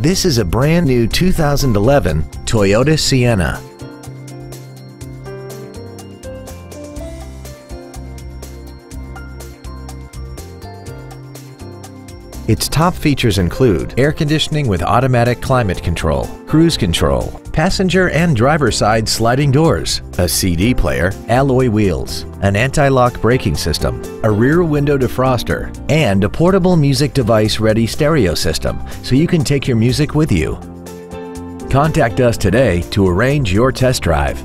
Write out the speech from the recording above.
This is a brand new 2011 Toyota Sienna. Its top features include air conditioning with automatic climate control, cruise control, passenger and driver side sliding doors, a CD player, alloy wheels, an anti-lock braking system, a rear window defroster, and a portable music device ready stereo system so you can take your music with you. Contact us today to arrange your test drive.